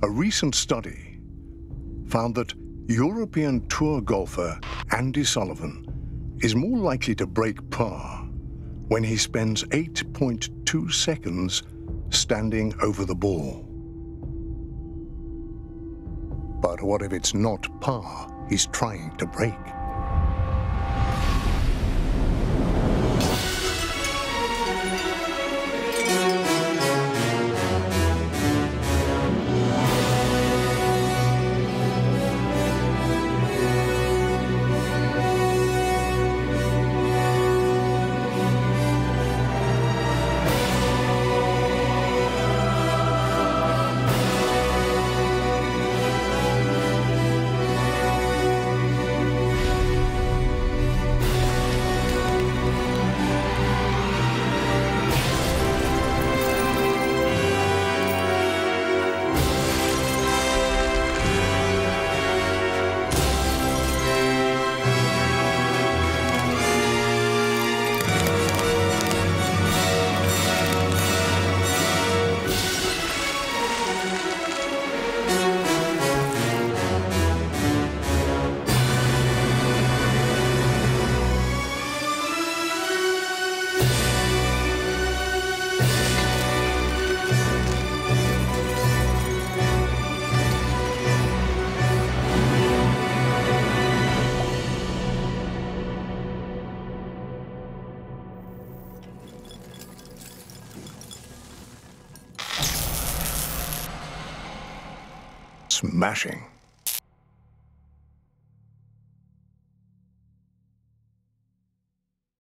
A recent study found that European tour golfer Andy Sullivan is more likely to break par when he spends 8.2 seconds standing over the ball. But what if it's not par he's trying to break? Smashing.